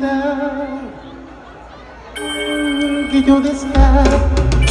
love. Give you this love.